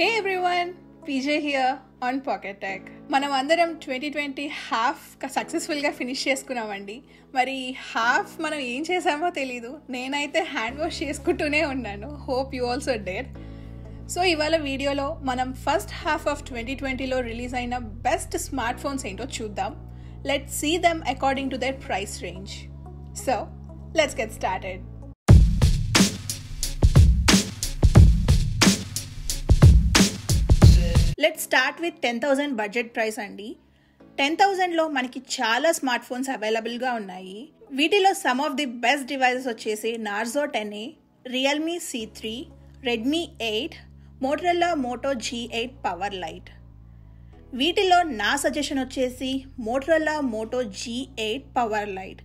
Hey everyone PJ here on pocket tech మనం అందరం twenty twenty half సక్సెస్ఫుల్గా finish చేసుకున్నామండి. మరి హాఫ్ మనం ఏం చేసామో తెలీదు. నేనైతే హ్యాండ్ వాష్ చేసుకుంటూనే ఉన్నాను. Hope you also there so ఇవాళ వీడియోలో మనం ఫస్ట్ హాఫ్ ఆఫ్ ట్వంటీ ట్వంటీలో రిలీజ్ అయిన బెస్ట్ స్మార్ట్ ఫోన్స్ ఏంటో చూద్దాం. Let see them according to their price range so let's get started let start with ten thousand budget price అండి. Ten థౌజండ్లో మనకి చాలా స్మార్ట్ ఫోన్స్ అవైలబుల్గా ఉన్నాయి. వీటిలో some of the best devices వచ్చేసి Narzo ten A Realme C three Redmi eight Motorola Moto G eight power lite వీటిలో నా సజెషన్ వచ్చేసి Motorola Moto G eight power lite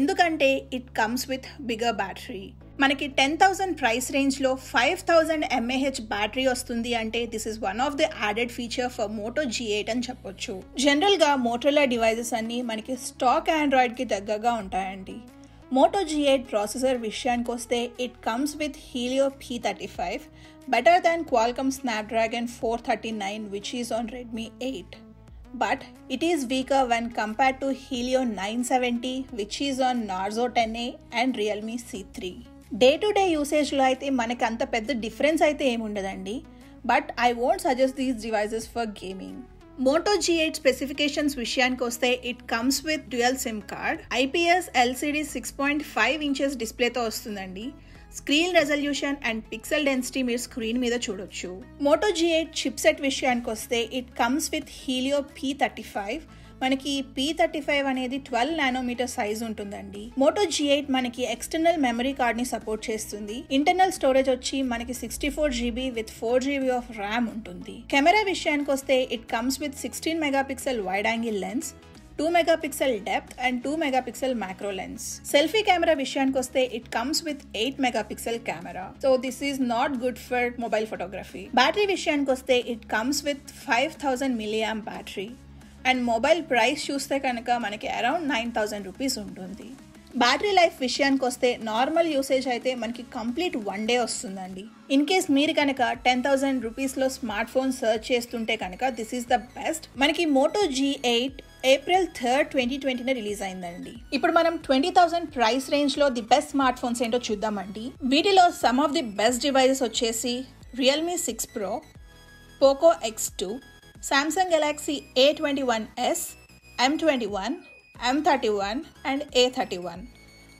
ఎందుకంటే it comes with bigger battery మనకి ten thousand price రేంజ్లో five thousand mAh battery వస్తుంది అంటే this is one of the added feature for Moto G eight అని చెప్పొచ్చు. జనరల్గా మోటోలా డివైజెస్ అన్నీ మనకి స్టాక్ ఆండ్రాయిడ్కి దగ్గరగా ఉంటాయండి. మోటో జీ ఎయిట్ ప్రాసెసర్ విషయానికి వస్తే it comes with Helio P thirty five better than Qualcomm Snapdragon four thirty nine which is on Redmi eight but it is weaker when compared to Helio nine seventy which is on Narzo ten A and Realme C three day to day యూసేజ్లో అయితే మనకి అంత పెద్ద difference అయితే ఏముండదండి. But I won't suggest these devices for gaming Moto G eight specifications విషయానికి వస్తే it comes with dual SIM card IPS LCD six point five inches డిస్ప్లేతో వస్తుందండి. Screen resolution and pixel density మీరు స్క్రీన్ మీద చూడొచ్చు. Moto G eight chipset విషయానికి వస్తే it comes with Helio P thirty five మనకి P thirty five అనేది twelve nanometer size ఉంటుందండి. Moto G eight మనకి ఎక్స్టర్నల్ మెమరీ కార్డ్ని సపోర్ట్ చేస్తుంది. ఇంటర్నల్ స్టోరేజ్ వచ్చి మనకి sixty four GB with four GB of RAM ఉంటుంది. కెమెరా విషయానికి వస్తే it comes with sixteen megapixel wide angle lens two megapixel depth and two megapixel macro lens selfie camera విషయానికి వస్తే it comes with eight megapixel camera so this is not good for mobile photography battery విషయానికి వస్తే it comes with five thousand milliamp battery and mobile price చూస్తే కనుక మనకి around nine thousand rupees ఉంటుంది. Battery life విషయానికి వస్తే normal usage అయితే మనకి కంప్లీట్ వన్ డే వస్తుందండి. ఇన్ కేస్ మీరు కనుక టెన్ థౌసండ్ రూపీస్లో స్మార్ట్ ఫోన్ సర్చ్ చేస్తుంటే కనుక దిస్ ఈస్ ద బెస్ట్ మనకి Moto G eight April third twenty ట్వంటీనే release అయిందండి. ఇప్పుడు మనం ట్వంటీ థౌసండ్ ప్రైస్ రేంజ్లో ది బెస్ట్ స్మార్ట్ ఫోన్స్ ఏంటో చూద్దామండి. వీటిలో some of the best devices వచ్చేసి Realme six pro Poco X two Samsung Galaxy A twenty one S M twenty one M thirty one and A thirty one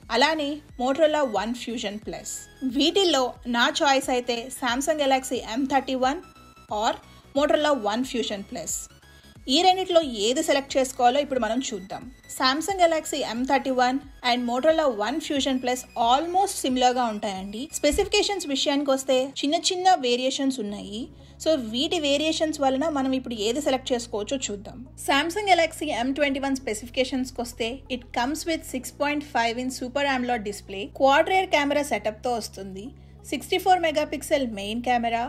అలానే Motorola one fusion plus వీటిల్లో నా choice అయితే Samsung Galaxy M thirty one or Motorola one fusion plus ఈ రెండిట్లో ఏది select చేసుకోవాలో ఇప్పుడు మనం చూద్దాం. Samsung Galaxy M thirty one and Motorola one fusion plus almost సిమిలర్గా ఉంటాయండి. స్పెసిఫికేషన్స్ విషయానికి వస్తే చిన్న చిన్న వేరియేషన్స్ ఉన్నాయి. సో వీటి వేరియేషన్స్ వలన మనం ఇప్పుడు ఏది సెలెక్ట్ చేసుకోవచ్చో చూద్దాం. Samsung Galaxy M twenty one స్పెసిఫికేషన్స్కి వస్తే it comes with six point five in super AMOLED display quad rear camera సెటప్తో వస్తుంది sixty four megapixel main camera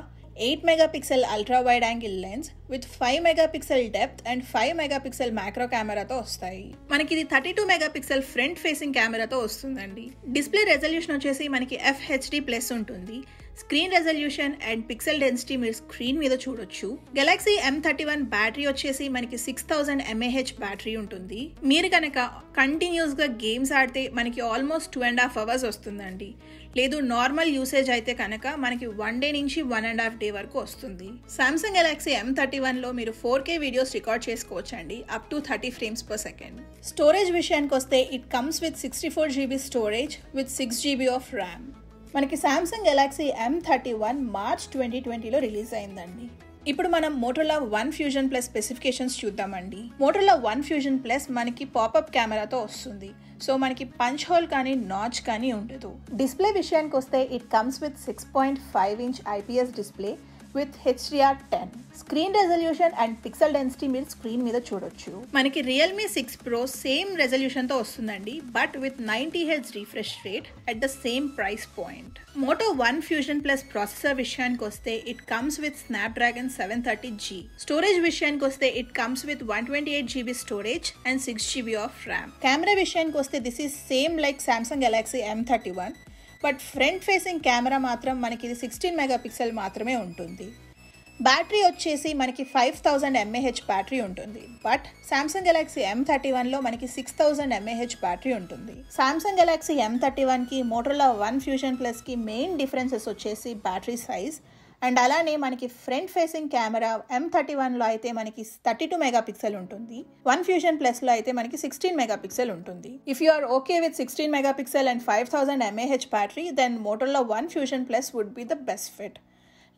eight megapixel ultra wide angle lens with five megapixel depth and five megapixel macro కెమెరాతో వస్తాయి. మనకి ఇది thirty two megapixel front facing కెమెరాతో వస్తుందండి. Display resolution వచ్చేసి మనకి FHD plus ఉంటుంది. Screen resolution and pixel density మీరు స్క్రీన్ మీద చూడొచ్చు. Galaxy M thirty one battery వచ్చేసి మనకి సిక్స్ థౌసండ్ ఎంఏహెచ్ బ్యాటరీ ఉంటుంది. మీరు కనుక కంటిన్యూస్గా గేమ్స్ ఆడితే మనకి almost two and half hours వస్తుందండి. లేదు నార్మల్ యూసేజ్ అయితే కనుక మనకి వన్ డే నుంచి వన్ అండ్ హాఫ్ డే వరకు వస్తుంది. సామ్సంగ్ గెలాక్సీ ఎం థర్టీ వన్లో మీరు ఫోర్ కే వీడియోస్ రికార్డ్ చేసుకోవచ్చు అండి up to thirty frames per second storage విషయానికి వస్తే it comes with sixty four GB storage with six GB of RAM మనకి Samsung Galaxy M thirty one March twenty ట్వంటీలో release అయిందండి. ఇప్పుడు మనం Motorola one fusion plus specifications చూద్దామండి. Motorola one fusion plus మనకి popup కెమెరాతో వస్తుంది. సో మనకి పంచ్ హోల్ కానీ నాచ్ కానీ ఉండదు. డిస్ప్లే విషయానికి వస్తే it comes with six point five inch IPS display with HDR ten screen resolution and pixel density మీరు స్క్రీన్ మీద చూడొచ్చు. మనకి రియల్మీ సిక్స్ ప్రో సేమ్ రెజల్యూషన్తో వస్తుందండి but with ninety H refresh rate at the same price point Moto one fusion plus processor విషయానికి వస్తే it comes with Snapdragon seven thirty G storage విషయానికి వస్తే it comes with one twenty eight GB storage and six GB of RAM camera విషయానికి వస్తే this is same like Samsung Galaxy M thirty one but front facing camera మాత్రం మనకి ఇది sixteen megapixel మాత్రమే ఉంటుంది. Battery వచ్చేసి మనకి ఫైవ్ థౌజండ్ ఎంఏహెచ్ బ్యాటరీ ఉంటుంది. But Samsung Galaxy M thirty వన్లో మనకి సిక్స్ థౌజండ్ ఎంఏహెచ్ బ్యాటరీ ఉంటుంది. సామ్సంగ్ గెలాక్సీ ఎం థర్టీ వన్కి మోటోలా వన్ ఫ్యూజన్ ప్లస్కి మెయిన్ డిఫరెన్సెస్ వచ్చేసి బ్యాటరీ సైజ్ అండ్ అలానే మనకి front facing camera M thirty వన్లో అయితే మనకి థర్టీ టూ మెగా పిక్సెల్ ఉంటుంది వన్ ఫ్యూజన్ ప్లస్లో అయితే మనకి సిక్స్టీన్ మెగా పిక్సెల్ ఉంటుంది. If you are okay with sixteen megapixel and five thousand mAh battery then Motorola one fusion plus would be the best fit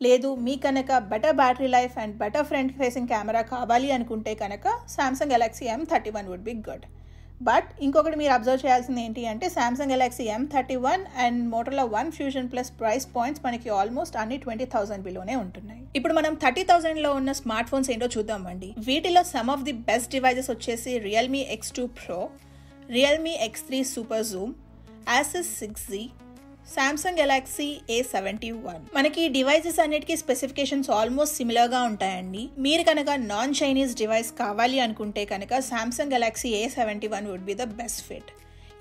లేదు మీ కనుక better battery life and better front facing camera కావాలి అనుకుంటే కనుక Samsung Galaxy M thirty one would be good but ఇంకొకటి మీరు observe చేయాల్సింది ఏంటి అంటే Samsung Galaxy M thirty one and Motorola one fusion plus price points మనకి ఆల్మోస్ట్ అన్ని ట్వంటీ థౌసండ్ బిలోనే ఉంటున్నాయి. ఇప్పుడు మనం థర్టీ థౌసండ్లో ఉన్న స్మార్ట్ ఫోన్స్ ఏంటో చూద్దామండి. వీటిలో some of the best devices వచ్చేసి Realme X two pro Realme X three super zoom Asus six Z Samsung Galaxy A seventy one మనకి డివైసెస్ అన్నిటికీ స్పెసిఫికేషన్స్ ఆల్మోస్ట్ సిమిలర్గా ఉంటాయండి. మీరు కనుక నాన్ చైనీస్ డివైస్ కావాలి అనుకుంటే కనుక Samsung Galaxy A seventy one would be the best fit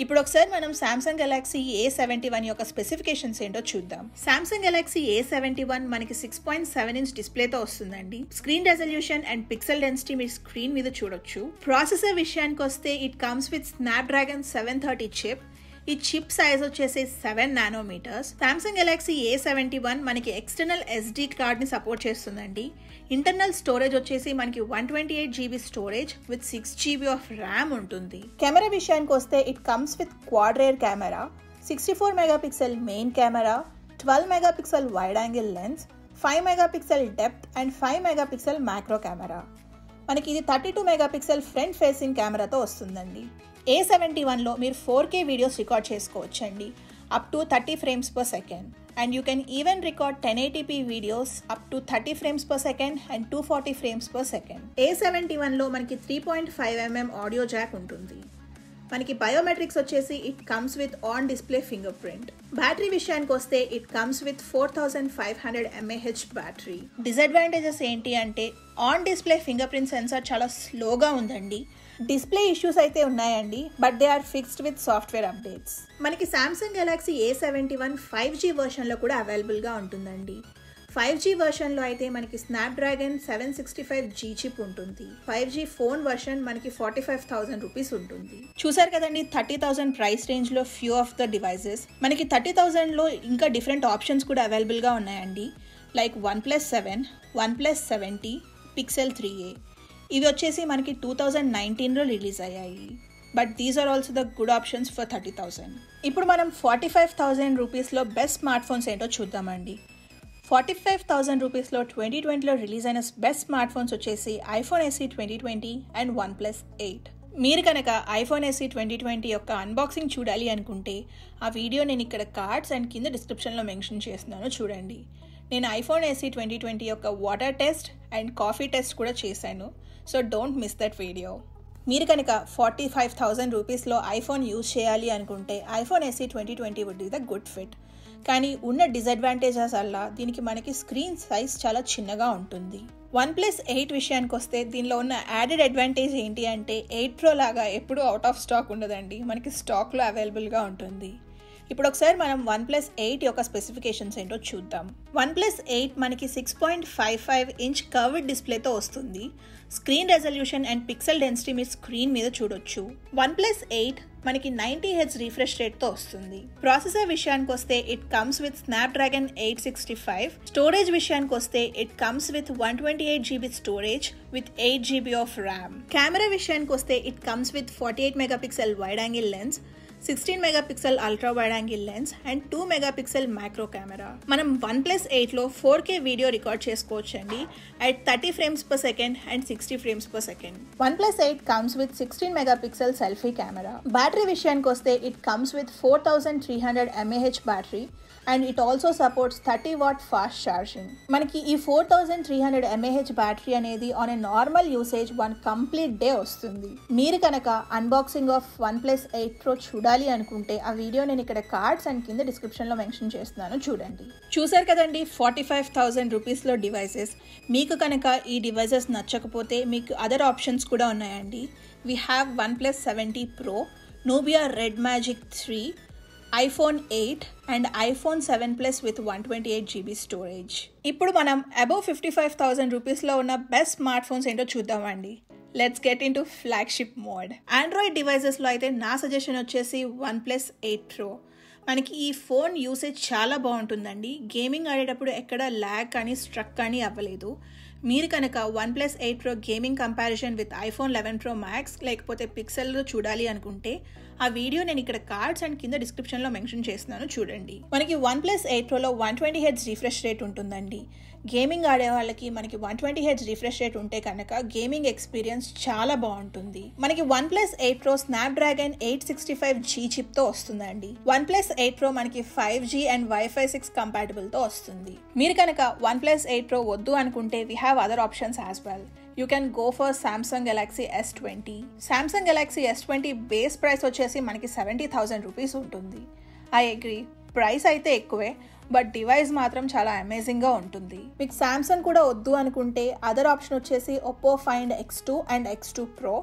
ఇప్పుడు ఒకసారి మనం Samsung Galaxy A seventy one యొక్క స్పెసిఫికేషన్స్ ఏంటో చూద్దాం. Samsung Galaxy A seventy one మనకి సిక్స్ పాయింట్ సెవెన్ ఇంచ్ డిస్ప్లేతో వస్తుందండి. Screen resolution and pixel density మీరు స్క్రీన్ మీద చూడొచ్చు. ప్రాసెసర్ విషయానికి వస్తే it comes with Snapdragon seven thirty chip ఈ చిప్ సైజ్ వచ్చేసి seven nanometers Samsung Galaxy A seventy one మనకి ఎక్స్టర్నల్ ఎస్డి కార్డ్ని సపోర్ట్ చేస్తుందండి. ఇంటర్నల్ స్టోరేజ్ వచ్చేసి మనకి one twenty eight GB storage with six GB of RAM ఉంటుంది. Camera విషయానికి వస్తే it comes with quad rear camera sixty four megapixel main camera twelve megapixel wide angle lens five megapixel depth and five megapixel macro camera మనకి ఇది thirty two megapixel front facing కెమెరాతో వస్తుందండి. A seventy వన్లో మీరు four K videos record చేసుకోవచ్చండి. Up to thirty frames per second and you can even record ten eighty P videos up to thirty frames per second and two forty frames per second A seventy వన్లో మనకి three point five mm audio jack ఉంటుంది. మనకి biometrics వచ్చేసి it comes with on display fingerprint battery విషయానికి వస్తే it comes with four thousand five hundred mAh battery disadvantages ఏంటి అంటే on display fingerprint sensor చాలా స్లోగా ఉందండి. డిస్ప్లే ఇష్యూస్ అయితే ఉన్నాయండి but they are fixed with software updates మనకి Samsung Galaxy A seventy one five G వర్షన్లో కూడా అవైలబుల్గా ఉంటుందండి. ఫైవ్ జీ వర్షన్లో అయితే మనకి Snapdragon seven sixty five G chip ఉంటుంది. ఫైవ్ జీ ఫోన్ వర్షన్ మనకి ఫార్టీ ఫైవ్ థౌసండ్ రూపీస్ ఉంటుంది. చూసారు కదండి థర్టీ థౌసండ్ ప్రైస్ రేంజ్లో ఫ్యూ ఆఫ్ ద డివైజెస్ మనకి థర్టీ థౌసండ్లో ఇంకా డిఫరెంట్ ఆప్షన్స్ కూడా అవైలబుల్గా ఉన్నాయండి. Like one plus seven one plus seventy pixel three A ఇవి వచ్చేసి మనకి టూ థౌజండ్ నైన్టీన్లో రిలీజ్ అయ్యాయి. But these are also the good options for thirty thousand ఇప్పుడు మనం ఫార్టీ ఫైవ్ థౌసండ్ రూపీస్లో బెస్ట్ స్మార్ట్ ఫోన్స్ ఏంటో చూద్దామండి. ఫార్టీ ఫైవ్ థౌసండ్ రూపీస్లో ట్వంటీ ట్వంటీలో రిలీజ్ అయిన బెస్ట్ స్మార్ట్ ఫోన్స్ వచ్చేసి iPhone SE twenty twenty and one plus eight. మీరు కనుక ఐఫోన్ ఎస్సీ ట్వంటీ ట్వంటీ యొక్క అన్బాక్సింగ్ చూడాలి అనుకుంటే ఆ వీడియో నేను ఇక్కడ కార్డ్స్ అండ్ కింద డిస్క్రిప్షన్లో మెన్షన్ చేస్తున్నాను చూడండి. నేను ఐఫోన్ ఎస్సీ ట్వంటీ ట్వంటీ యొక్క water test and coffee test కూడా చేశాను. So don't miss that video మీరు కనుక ఫార్టీ ఫైవ్ థౌజండ్ రూపీస్లో ఐఫోన్ యూజ్ చేయాలి అనుకుంటే iPhone SE twenty twenty would is the good fit కానీ ఉన్న డిసడ్వాంటేజెస్ వల్ల దీనికి మనకి స్క్రీన్ సైజ్ చాలా చిన్నగా ఉంటుంది. వన్ ప్లస్ ఎయిట్ విషయానికి వస్తే దీనిలో ఉన్న యాడెడ్ అడ్వాంటేజ్ ఏంటి అంటే ఎయిట్ ప్రో లాగా ఎప్పుడూ అవుట్ ఆఫ్ స్టాక్ ఉండదండి. మనకి స్టాక్లో అవైలబుల్గా ఉంటుంది. ఇప్పుడు ఒకసారి మనం వన్ ప్లస్ ఎయిట్ యొక్క స్పెసిఫికేషన్స్ ఏంటో చూద్దాం. వన్ ప్లస్ ఎయిట్ మనకి six point five five inch curved డిస్ప్లేతో వస్తుంది. Screen resolution and pixel density మీరు స్క్రీన్ మీద చూడొచ్చు. వన్ ప్లస్ ఎయిట్ మనకి నైంటీ హెచ్ రీఫ్రెష్ రేట్తో వస్తుంది. ప్రాసెసర్ విషయానికి వస్తే it comes with Snapdragon eight sixty five. Storage విషయానికి వస్తే it comes with one twenty eight GB storage with eight GB of RAM. Camera విషయానికి వస్తే it comes with forty eight megapixel wide angle lens. Sixteen megapixel ultra wide angle lens and two megapixel micro camera మనం one plus ఎయిట్లో four K video record చేసుకోవచ్చు అండి at thirty frames per second and sixty frames per second one plus eight comes with sixteen megapixel selfie camera battery విషయానికి వస్తే it comes with four thousand three hundred mAh battery and it also supports thirty watt fast charging మనకి ఈ four thousand three hundred mAh battery అనేది on a normal usage one complete day వస్తుంది. మీరు కనుక unboxing of one plus eight pro చూడాలి అనుకుంటే ఆ video నేను ఇక్కడ కార్డ్స్ అండ్ కింద డిస్క్రిప్షన్లో మెన్షన్ చేస్తున్నాను. చూడండి. చూసారు కదండి ఫార్టీ ఫైవ్ థౌసండ్ రూపీస్లో డివైసెస్ మీకు కనుక ఈ డివైసెస్ నచ్చకపోతే మీకు అదర్ ఆప్షన్స్ కూడా ఉన్నాయండి. We have one plus seventy pro Nubia red magic three iPhone eight and iPhone seven plus with one twenty eight GB storage ఇప్పుడు మనం అబౌవ్ ఫిఫ్టీ ఫైవ్ థౌసండ్ రూపీస్లో ఉన్న బెస్ట్ స్మార్ట్ ఫోన్స్ ఏంటో చూద్దామండి. Let's get into flagship mode android డివైజెస్లో అయితే నా suggestion వచ్చేసి one plus eight pro మనకి ఈ ఫోన్ యూసేజ్ చాలా బాగుంటుందండి. గేమింగ్ ఆడేటప్పుడు ఎక్కడ ల్యాగ్ కానీ స్ట్రక్ కానీ అవ్వలేదు. మీరు కనుక one plus eight pro gaming comparison with iPhone eleven pro max లేకపోతే పిక్సెల్లో చూడాలి అనుకుంటే ఆ వీడియో నేను ఇక్కడ కార్డ్స్ అండ్ కింద డిస్క్రిప్షన్లో మెన్షన్ చేస్తున్నాను చూడండి. మనకి one plus eight ప్రోలో one twenty hertz refresh rate ఉంటుందండి. గేమింగ్ ఆడే వాళ్ళకి మనకి one twenty hertz refresh rate ఉంటే కనుక గేమింగ్ ఎక్స్పీరియన్స్ చాలా బాగుంటుంది. మనకి one plus eight pro Snapdragon eight sixty five G చిప్తో వస్తుందండి. వన్ ప్లస్ ఎయిట్ ప్రో మనకి five G and wifi six కంపాటబుల్తో వస్తుంది. మీరు కనుక వన్ ప్లస్ ఎయిట్ ప్రో వద్దు అనుకుంటే we have other options as well you can go for Samsung Galaxy S twenty Samsung Galaxy S twenty base price వచ్చేసి మనకి seventy thousand rupees ఉంటుంది. I agree price అయితే ఎక్కువే. బట్ డివైస్ మాత్రం చాలా అమేజింగ్గా ఉంటుంది. మీకు సామ్సంగ్ కూడా వద్దు అనుకుంటే అదర్ ఆప్షన్ వచ్చేసి Oppo find X two and X two pro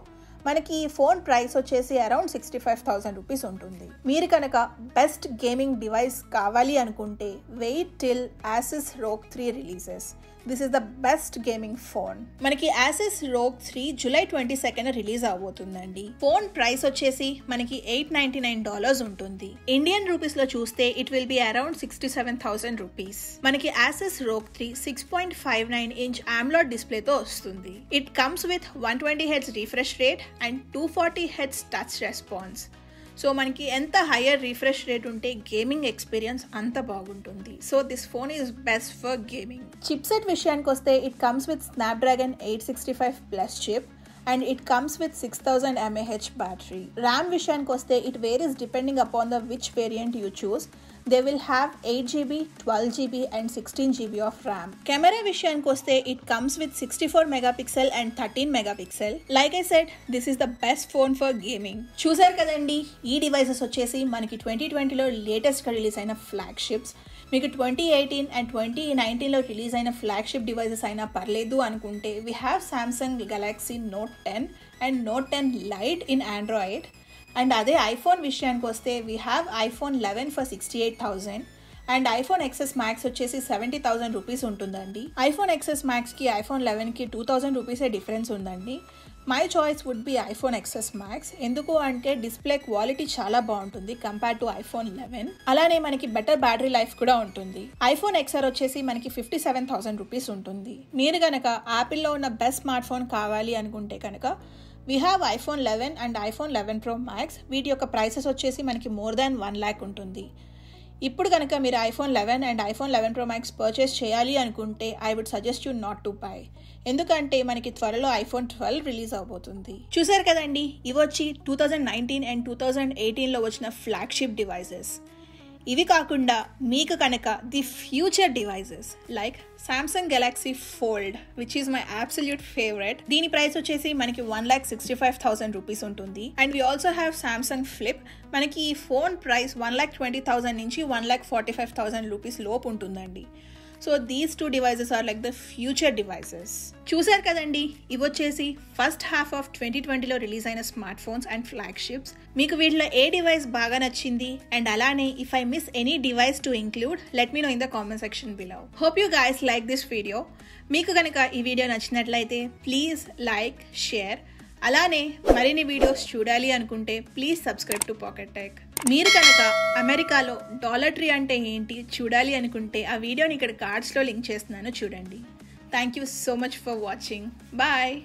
మనకి ఈ ఫోన్ ప్రైస్ వచ్చేసి around sixty five thousand rupees ఉంటుంది. మీరు కనుక బెస్ట్ గేమింగ్ డివైస్ కావాలి అనుకుంటే wait till Asus ROG three releases this is the best gaming phone మనకి Asus ROG three July twenty second release అవబోతుందండి. Phone price వచ్చేసి మనకి eight ninety nine dollars ఉంటుంది. Indian రూపీస్లో చూస్తే it will be around sixty seven thousand rupees మనకి Asus ROG three six point five nine inch AMOLED display తో వస్తుంది. It comes with one twenty hertz refresh rate and two forty hertz touch response so మనకి ఎంత higher refresh rate ఉంటే gaming experience అంత బాగుంటుంది. So this phone is best for gaming chipset విషయానికి వస్తే it comes with Snapdragon eight sixty five plus chip and it comes with six thousand mAh battery RAM విషయానికి వస్తే it varies depending upon the which variant you choose they will have eight GB twelve GB and sixteen GB of RAM camera విషయానికి వస్తే it comes with sixty four megapixel and thirteen megapixel like I said this is the best phone for gaming చూసారు కదండి ఈ devices వచ్చేసి మనకి twenty ట్వంటీలో లేటెస్ట్గా release అయిన ఫ్లాగ్షిప్స్ మీకు ట్వంటీ ఎయిటీన్ అండ్ ట్వంటీ నైన్టీన్లో రిలీజ్ అయిన ఫ్లాగ్షిప్ డివైసెస్ అయినా పర్లేదు అనుకుంటే we have Samsung Galaxy note ten and note ten lite in android and అదే ఐఫోన్ విషయానికి వస్తే we have iPhone eleven for sixty eight thousand and iPhone XS max వచ్చేసి seventy thousand rupees ఉంటుందండి. IPhone XS మ్యాక్స్కి iPhone లెవెన్కి two thousand రూపీసే difference ఉందండి. My choice would be iPhone XS max ఎందుకు అంటే డిస్ప్లే క్వాలిటీ చాలా బాగుంటుంది కంపేర్ టు ఐఫోన్ లెవెన్ అలానే మనకి బెటర్ బ్యాటరీ లైఫ్ కూడా ఉంటుంది. ఐఫోన్ ఎక్స్ఆర్ వచ్చేసి మనకి ఫిఫ్టీ సెవెన్ థౌసండ్ రూపీస్ ఉంటుంది. మీరు కనుక యాపిల్లో ఉన్న బెస్ట్ స్మార్ట్ ఫోన్ కావాలి అనుకుంటే కనుక we have iPhone eleven and iPhone eleven pro max వీటి యొక్క ప్రైసెస్ వచ్చేసి మనకి మోర్ దాన్ వన్ ల్యాక్ ఉంటుంది. ఇప్పుడు కనుక మీరు iPhone eleven and iPhone eleven pro max purchase చేయాలి అనుకుంటే I would suggest you not to buy ఎందుకంటే మనకి త్వరలో ఐఫోన్ ట్వెల్వ్ రిలీజ్ అవబోతుంది. చూసారు కదండి ఇవి వచ్చి two thousand nineteen and two thousand ఎయిటీన్లో వచ్చిన ఫ్లాగ్షిప్ డివైజెస్ ఇవి కాకుండా మీకు కనుక the future devices like Samsung Galaxy fold which is my absolute favourite దీని ప్రైస్ వచ్చేసి మనకి one lakh sixty five thousand rupees ఉంటుంది. And we also have Samsung flip మనకి ఈ phone price one lakh twenty thousand నుంచి one lakh forty five thousand rupees లోపు ఉంటుందండి. So these two devices are like the future devices చూసారు కదండి? ఇవి వచ్చేసి ఫస్ట్ హాఫ్ ఆఫ్ ట్వంటీ ట్వంటీలో రిలీజ్ అయిన స్మార్ట్ ఫోన్స్ అండ్ ఫ్లాగ్షిప్స్ మీకు వీటిలో ఏ డివైస్ బాగా నచ్చింది? అండ్ అలానే if I miss any device to include let me know in the comment section below hope you guys like this video మీకు కనుక ఈ వీడియో నచ్చినట్లయితే ప్లీజ్ లైక్ షేర్ అలానే మరిన్ని వీడియోస్ చూడాలి అనుకుంటే please subscribe to pocket tech మీరు కనుక అమెరికాలో డాలర్ ట్రీ అంటే ఏంటి చూడాలి అనుకుంటే ఆ వీడియోని ఇక్కడ కార్డ్స్లో లింక్ చేస్తున్నాను చూడండి. Thank you so much for watching bye